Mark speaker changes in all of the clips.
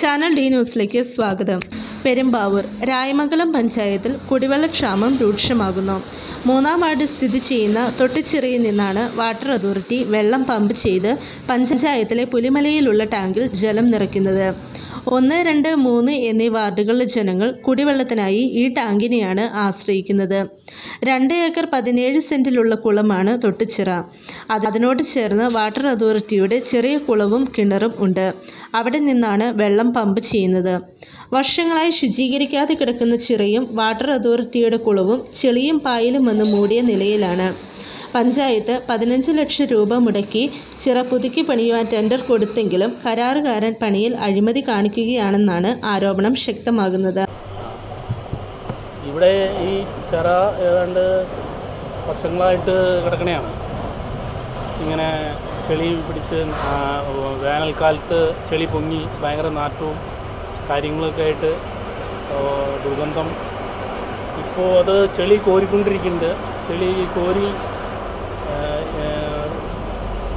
Speaker 1: Channel D ന്യൂസിലേക്ക് സ്വാഗതം. പെരുമ്പാവൂർ രായമംഗലം പഞ്ചായത്തിൽ കുടിവെള്ളക്ഷാമം രൂക്ഷമാകുന്നു. മൂന്നാം വാർഡ് സ്ഥിതി ചെയ്യുന്ന തൊട്ടിച്ചിറയിൽ നിന്നാണ് വാട്ടർ അതോറിറ്റി വെള്ളം പമ്പ് ചെയ്ത് പഞ്ചായത്തിലെ പുലിമലയിലുള്ള ടാങ്കിൽ ജലം നിറയ്ക്കുന്നത്. ഒന്ന് രണ്ട് മൂന്ന് എന്നീ വാർഡുകളിലെ ജനങ്ങൾ കുടിവെള്ളത്തിനായി ഈ ടാങ്കിനെയാണ് ആശ്രയിക്കുന്നത്. രണ്ട് ഏക്കർ പതിനേഴ് സെന്റിലുള്ള കുളമാണ് തൊട്ടുചിറ. അത് അതിനോട് ചേർന്ന് വാട്ടർ അതോറിറ്റിയുടെ ചെറിയ കുളവും കിണറും ഉണ്ട്. അവിടെ നിന്നാണ് വെള്ളം പമ്പ് ചെയ്യുന്നത്. വർഷങ്ങളായി ശുചീകരിക്കാതെ കിടക്കുന്ന ചിറയും വാട്ടർ അതോറിറ്റിയുടെ കുളവും ചെളിയും പായലും വന്ന് മൂടിയ നിലയിലാണ്. പഞ്ചായത്ത് പതിനഞ്ച് ലക്ഷം രൂപ മുടക്കി ചിറ പുതുക്കി പണിയുവാൻ ടെൻഡർ കൊടുത്തെങ്കിലും കരാറുകാരൻ പണിയിൽ അഴിമതി കാണിക്കുകയാണെന്നാണ് ആരോപണം ശക്തമാകുന്നത്.
Speaker 2: ഇവിടെ ഈ ചിറ ഏതാണ്ട് വർഷങ്ങളായിട്ട് കിടക്കണയാണ്. ഇങ്ങനെ ചെളി പിടിച്ച് വേനൽക്കാലത്ത് ചെളി പൊങ്ങി ഭയങ്കര നാറ്റവും കാര്യങ്ങളൊക്കെ ആയിട്ട് ദുർഗന്ധം. ഇപ്പോൾ അത് ചെളി കോരിക്കൊണ്ടിരിക്കുന്നുണ്ട്. ചെളി കോരി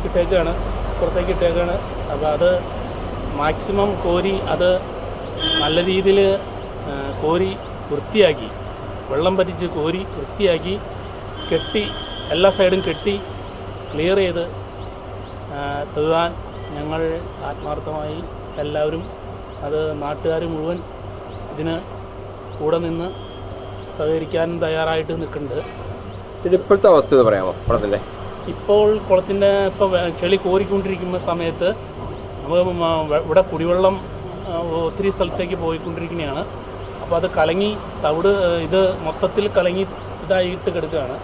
Speaker 2: ഇട്ടേക്കാണ്. പുറത്തേക്ക് ഇട്ടേക്കാണ്. അപ്പോൾ അത് മാക്സിമം കോരി അത് നല്ല രീതിയിൽ കോരി വൃത്തിയാക്കി. വെള്ളം പറ്റിച്ച് കോരി വൃത്തിയാക്കി കെട്ടി എല്ലാ സൈഡും കെട്ടി ക്ലിയർ ചെയ്ത് തരുവാൻ ഞങ്ങൾ ആത്മാർത്ഥമായി എല്ലാവരും അത് നാട്ടുകാർ മുഴുവൻ ഇതിന് കൂടെ നിന്ന് സഹകരിക്കാനും തയ്യാറായിട്ട് നിൽക്കുന്നുണ്ട്.
Speaker 3: ഇതിപ്പോഴത്തെ അവസ്ഥ പറയാമോ കുളത്തിന്റെ
Speaker 2: ഇപ്പോൾ കുളത്തിന്റെ ഇപ്പോൾ ചെളി കോരിക്കൊണ്ടിരിക്കുന്ന സമയത്ത് നമുക്ക് ഇവിടെ കുടിവെള്ളം ഒത്തിരി സ്ഥലത്തേക്ക് പോയിക്കൊണ്ടിരിക്കുന്നതാണ് അപ്പോൾ അത് കലങ്ങി തവിട് ഇത് മൊത്തത്തിൽ കലങ്ങി ഇതായിട്ട് കിടക്കുകയാണ്.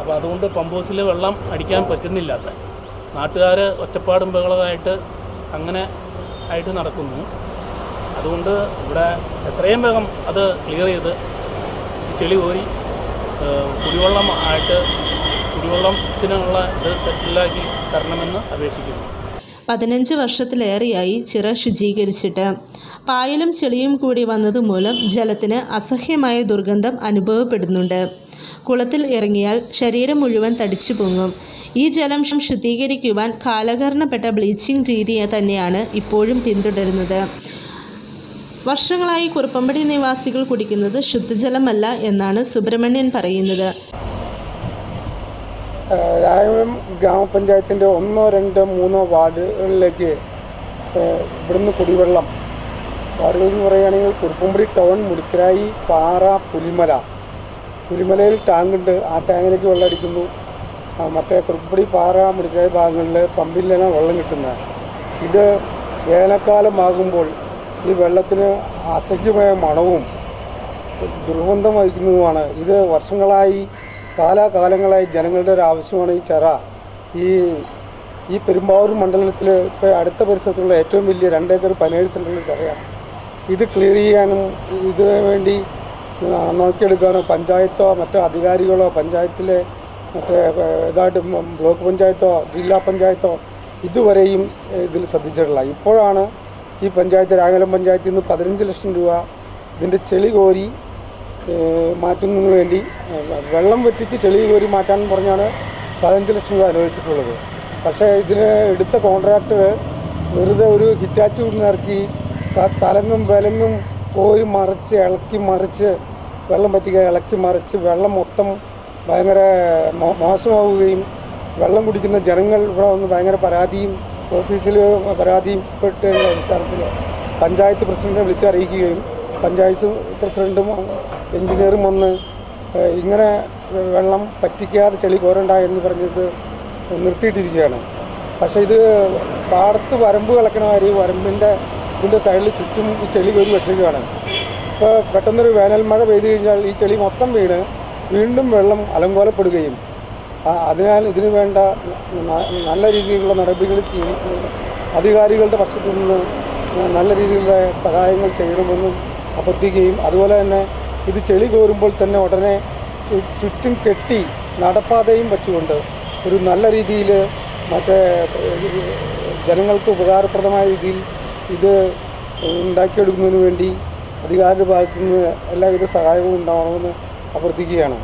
Speaker 2: അപ്പോൾ അതുകൊണ്ട് പമ്പോസിൽ വെള്ളം അടിക്കാൻ പറ്റുന്നില്ല അത്ര നാട്ടുകാർ ഒച്ചപ്പാടും ബഹളമായിട്ട് അങ്ങനെ ആയിട്ട് നടക്കുന്നു. അതുകൊണ്ട് ഇവിടെ എത്രയും വേഗം അത് ക്ലിയർ ചെയ്ത് ചെളി കോരി കുടിവെള്ളം ആയിട്ട് കുടിവെള്ളത്തിനുള്ള ഇത് സെറ്റിലാക്കി തരണമെന്ന് അപേക്ഷിക്കുന്നു.
Speaker 1: പതിനഞ്ച് വർഷത്തിലേറെയായി ചിറ ശുചീകരിച്ചിട്ട്. പായലും ചെളിയും കൂടി വന്നതുമൂലം ജലത്തിന് അസഹ്യമായ ദുർഗന്ധം അനുഭവപ്പെടുന്നുണ്ട്. കുളത്തിൽ ഇറങ്ങിയാൽ ശരീരം മുഴുവൻ തടിച്ചു പൊങ്ങും. ഈ ജലം ശുദ്ധീകരിക്കുവാൻ കാലകരണപ്പെട്ട ബ്ലീച്ചിങ് രീതി തന്നെയാണ് ഇപ്പോഴും പിന്തുടരുന്നത്. വർഷങ്ങളായി കുറുപ്പമ്പടി നിവാസികൾ കുടിക്കുന്നത് ശുദ്ധജലമല്ല എന്നാണ് സുബ്രഹ്മണ്യൻ പറയുന്നത്.
Speaker 4: രായപുരം ഗ്രാമപഞ്ചായത്തിന്റെ ഒന്നോ രണ്ടോ മൂന്നോ വാർഡുകളിലേക്ക് ഇവിടുന്ന് കുടിവെള്ളം. വാർഡുകൾ എന്ന് പറയുകയാണെങ്കിൽ കുറുപ്പുംപടി ടൗൺ മുടിക്കരായി പാറ പുലിമല. പുലിമലയിൽ ടാങ്കുണ്ട് ആ ടാങ്കിലേക്ക് വെള്ളം അടിക്കുന്നു. മറ്റേ കുറുപ്പുംപടി പാറ മുടിക്കരായി ഭാഗങ്ങളിൽ പമ്പിൽ നിന്നാണ് വെള്ളം കിട്ടുന്നത്. ഇത് വേനൽക്കാലമാകുമ്പോൾ ഈ വെള്ളത്തിന് അസഹ്യമായ മണവും ദുർഗന്ധം വഹിക്കുന്നതുമാണ്. ഇത് വർഷങ്ങളായി കാലാകാലങ്ങളായി ജനങ്ങളുടെ ഒരു ആവശ്യമാണ് ഈ ചെറ. ഈ ഈ പെരുമ്പാവൂർ മണ്ഡലത്തിൽ ഇപ്പോൾ അടുത്ത പരിസരത്തുള്ള ഏറ്റവും വലിയ രണ്ടേക്കർ പനേഴ് സെന്ററിൽ ചെറയാണ്. ഇത് ക്ലിയർ ചെയ്യാനും ഇതിനു വേണ്ടി നോക്കിയെടുക്കാനോ പഞ്ചായത്തോ മറ്റോ അധികാരികളോ പഞ്ചായത്തിലെ മറ്റേ ഇതായിട്ട് ബ്ലോക്ക് പഞ്ചായത്തോ ജില്ലാ പഞ്ചായത്തോ ഇതുവരെയും ഇതിൽ ശ്രദ്ധിച്ചിട്ടില്ല. ഇപ്പോഴാണ് ഈ പഞ്ചായത്ത് രാഗലം പഞ്ചായത്തിൽ നിന്ന് പതിനഞ്ച് ലക്ഷം രൂപ ഇതിന്റെ ചെളി കോരി മാറ്റുന്നതിന് വേണ്ടി വെള്ളം വറ്റിച്ച് ചെളി കോരി മാറ്റാൻ പറഞ്ഞാണ് പതിനഞ്ച് ലക്ഷം രൂപ അനുവദിച്ചിട്ടുള്ളത്. പക്ഷേ ഇതിന് എടുത്ത കോൺട്രാക്ടർ വെറുതെ ഒരു ഹിറ്റാച്ച് ഇറക്കി തലങ്ങും വിലങ്ങും കോരി മറിച്ച് ഇളക്കി മറിച്ച് വെള്ളം പറ്റിക്കുക ഇളക്കി മറിച്ച് വെള്ളം മൊത്തം ഭയങ്കര മോശമാവുകയും വെള്ളം കുടിക്കുന്ന ജനങ്ങൾ ഇവിടെ വന്ന് ഭയങ്കര പരാതിയും ഓഫീസിൽ പരാതിയും പെട്ട് അടിസ്ഥാനത്തിൽ പഞ്ചായത്ത് പ്രസിഡന്റിനെ വിളിച്ചറിയിക്കുകയും പഞ്ചായത്ത് പ്രസിഡന്റും എഞ്ചിനീയറും വന്ന് ഇങ്ങനെ വെള്ളം പറ്റിക്കാതെ ചെളി കോരണ്ട എന്ന് പറഞ്ഞത് നിർത്തിയിട്ടിരിക്കുകയാണ്. പക്ഷേ ഇത് പാടത്ത് വരമ്പ് കളക്കണ കാര്യം വരമ്പിന്റെ ഇതിന്റെ സൈഡിൽ ചുറ്റും ഈ ചെളി കയറി വെച്ചിരിക്കുകയാണ്. ഇപ്പോൾ പെട്ടെന്നൊരു വേനൽ മഴ പെയ്തു കഴിഞ്ഞാൽ ഈ ചെളി മൊത്തം വീണ് വീണ്ടും വെള്ളം അലങ്കോലപ്പെടുകയും അതിനാൽ ഇതിനു വേണ്ട നല്ല രീതിയിലുള്ള നടപടികൾ സ്വീകരിക്കുന്നത് അധികാരികളുടെ പക്ഷത്തു നിന്ന് നല്ല രീതിയിലുള്ള സഹായങ്ങൾ ചെയ്യണമെന്നും അഭ്യർത്ഥിക്കുകയും അതുപോലെ തന്നെ ഇത് ചെളി കോരുമ്പോൾ തന്നെ ഉടനെ ചുറ്റും കെട്ടി നടപ്പാതയും വെച്ചുകൊണ്ട് ഒരു നല്ല രീതിയിൽ മറ്റേ ജനങ്ങൾക്ക് ഉപകാരപ്രദമായ രീതിയിൽ ഇത് ഉണ്ടാക്കിയെടുക്കുന്നതിന് വേണ്ടി അധികാരിയുടെ ഭാഗത്തു നിന്ന് എല്ലാവിധ സഹായവും ഉണ്ടാവണമെന്ന് അഭ്യർത്ഥിക്കുകയാണ്.